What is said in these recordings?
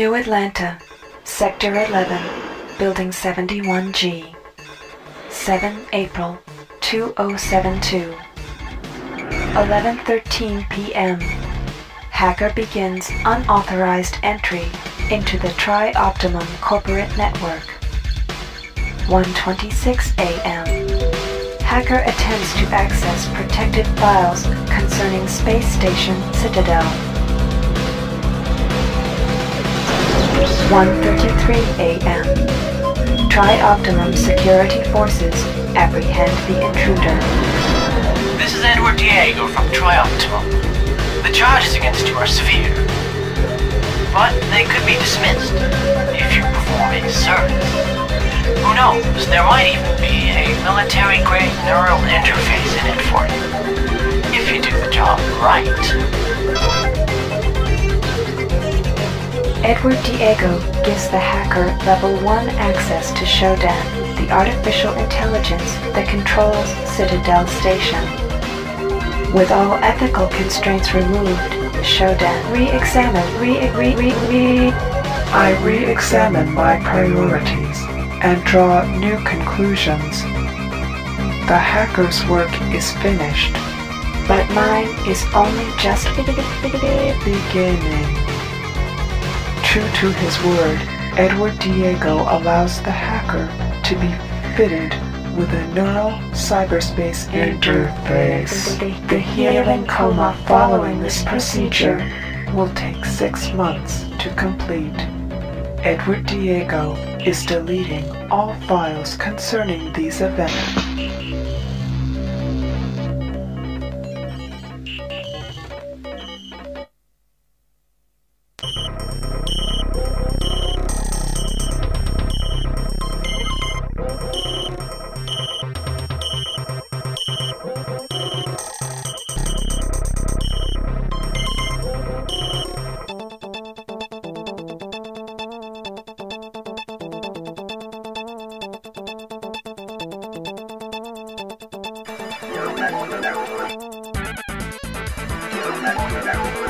New Atlanta, Sector 11, Building 71G. 7 April 2072. 11:13 p.m. Hacker begins unauthorized entry into the Tri-Optimum corporate network. 1:26 a.m. Hacker attempts to access protected files concerning space station Citadel. 1:33 a.m. Tri-Optimum security forces apprehend the intruder. This is Edward Diego from Trioptimum. The charges against you are severe, but they could be dismissed if you perform a service. Who knows, there might even be a military-grade neural interface in it for you, if you do the job right. Edward Diego gives the hacker level 1 access to Shodan, the artificial intelligence that controls Citadel Station. With all ethical constraints removed, Shodan re-examine, re re re re I re-examine my priorities and draw new conclusions. The hacker's work is finished, but mine is only just beginning. True to his word, Edward Diego allows the hacker to be fitted with a neural cyberspace interface. The healing coma following this procedure will take six months to complete. Edward Diego is deleting all files concerning these events. Nacional.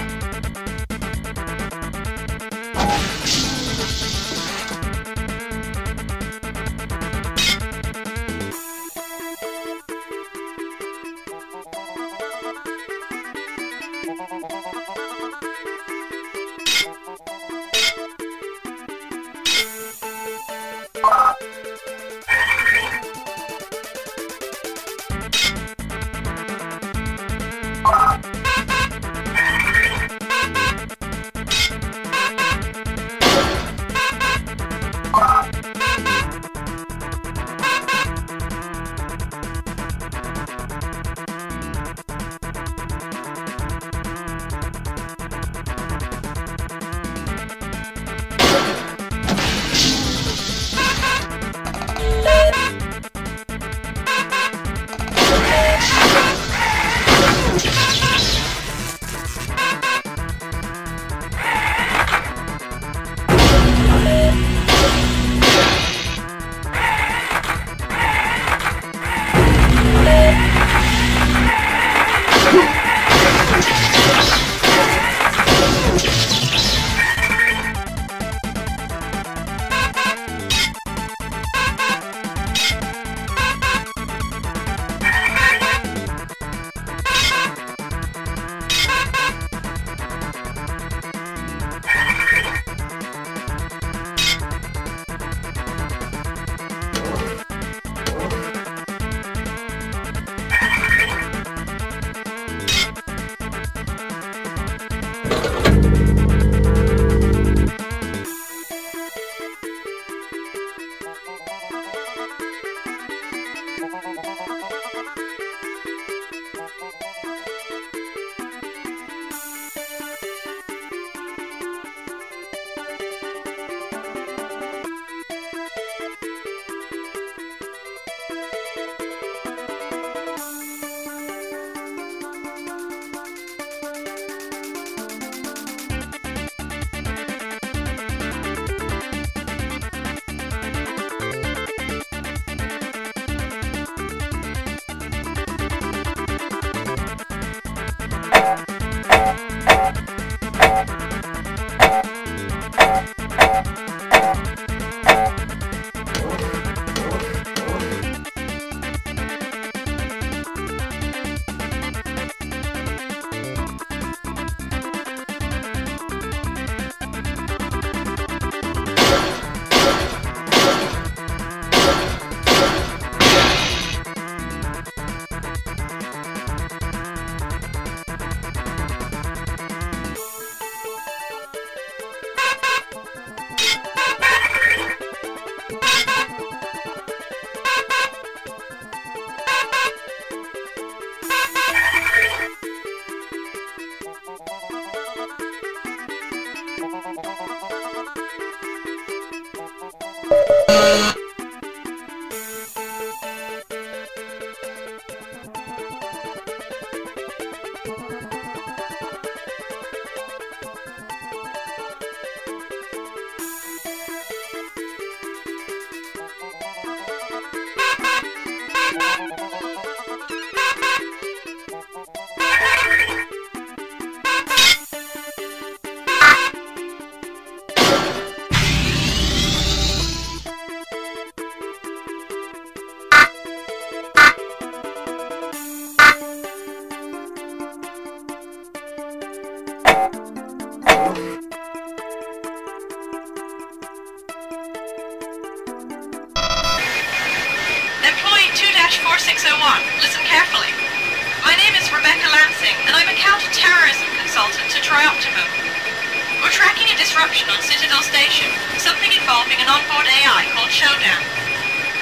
On Citadel Station, something involving an onboard AI called Shodan.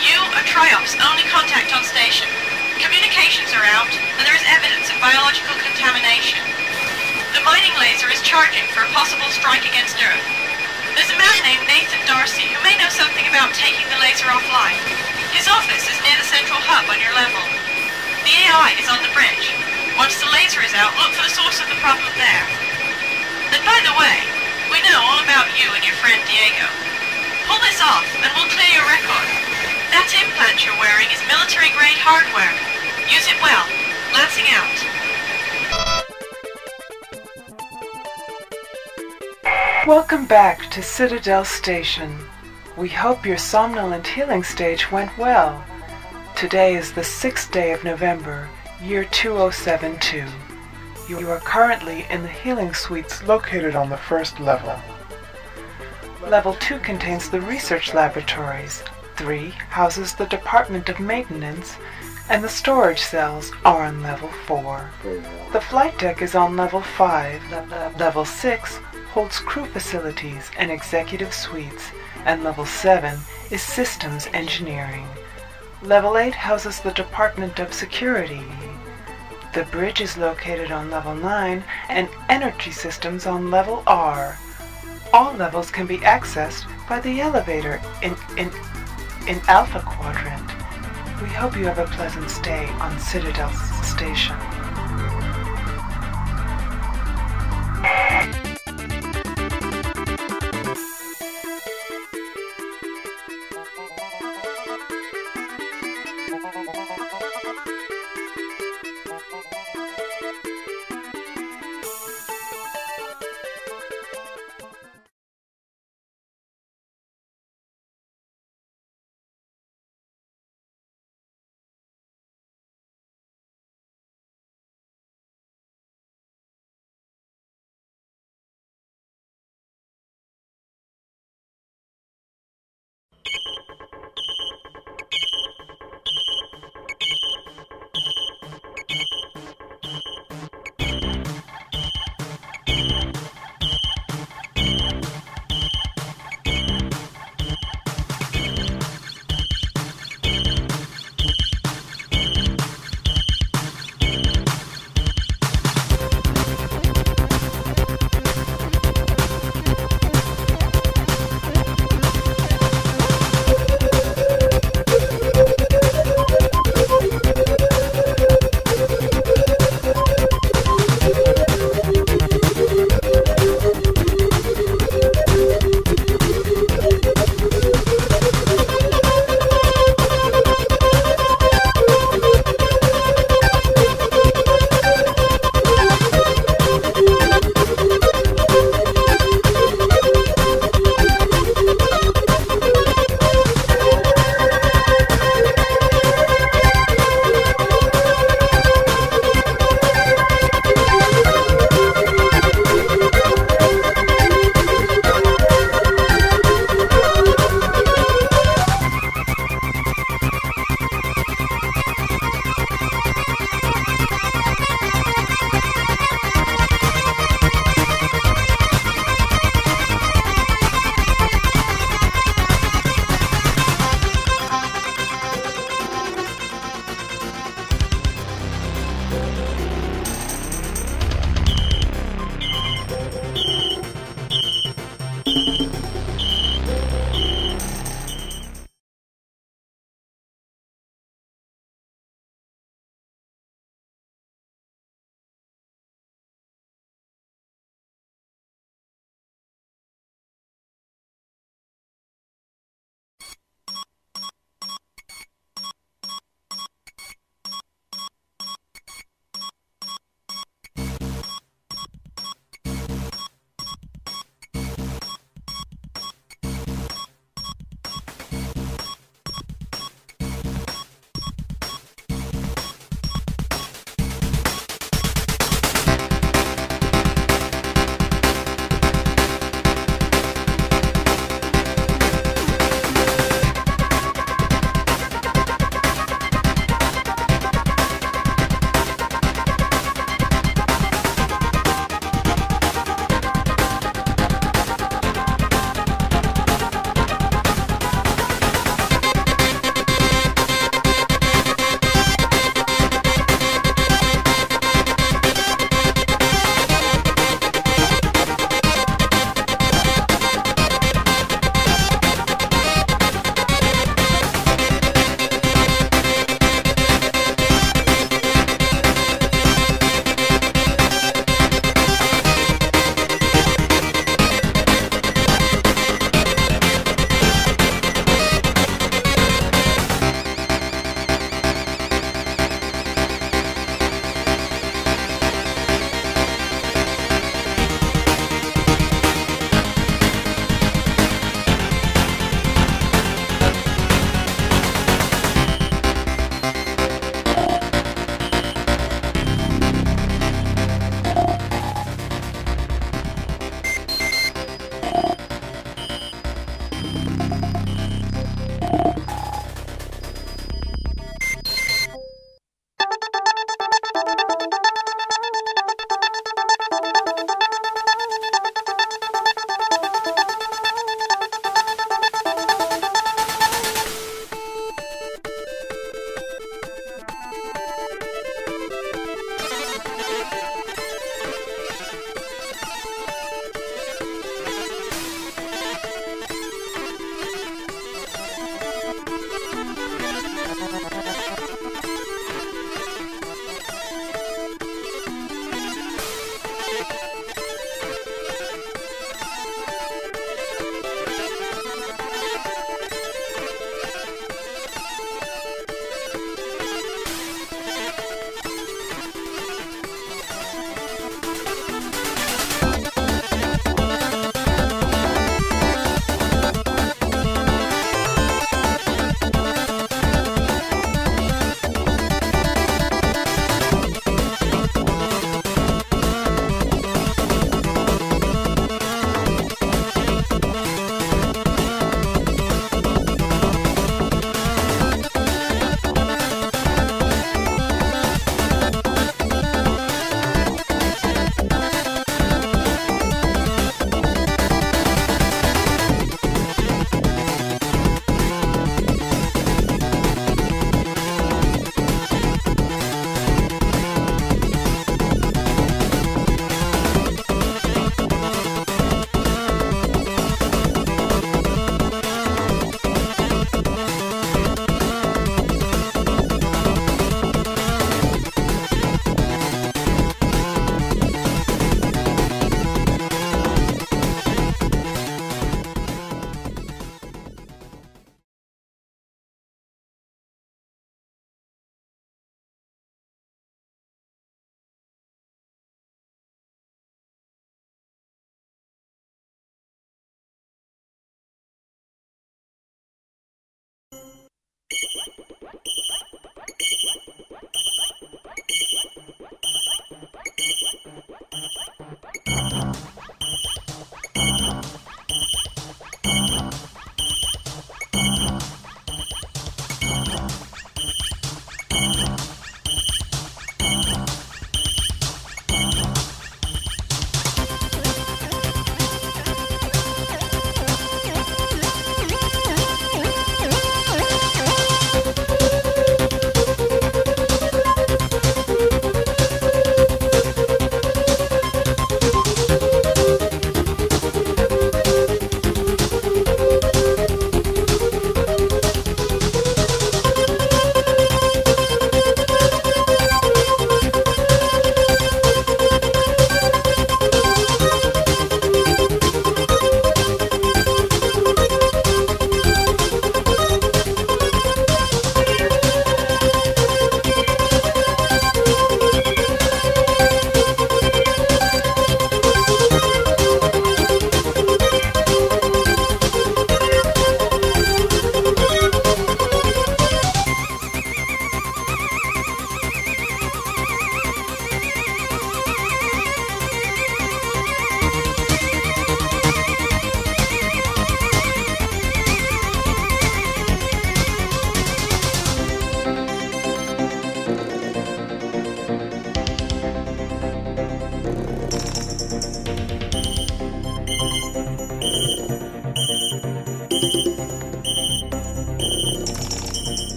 You are Triop's only contact on station. Communications are out, and there is evidence of biological contamination. The mining laser is charging for a possible strike against Earth. There's a man named Nathan Darcy who may know something about taking the laser offline. His office is near the central hub on your level. The AI is on the bridge. Once the laser is out, look for the source of the problem there. And by the way, we know all about you and your friend Diego. Pull this off, and we'll clear your record. That implant you're wearing is military-grade hardware. Use it well. Lansing out. Welcome back to Citadel Station. We hope your somnolent healing stage went well. Today is the 6th day of November, year 2072. You are currently in the healing suites located on the first level. Level 2 contains the research laboratories. 3 houses the Department of Maintenance, and the storage cells are on level 4. The flight deck is on level 5. Level 6 holds crew facilities and executive suites, and level 7 is systems engineering. Level 8 houses the Department of Security. The bridge is located on level 9 and energy systems on level R. All levels can be accessed by the elevator in, in, in Alpha Quadrant. We hope you have a pleasant stay on Citadel Station.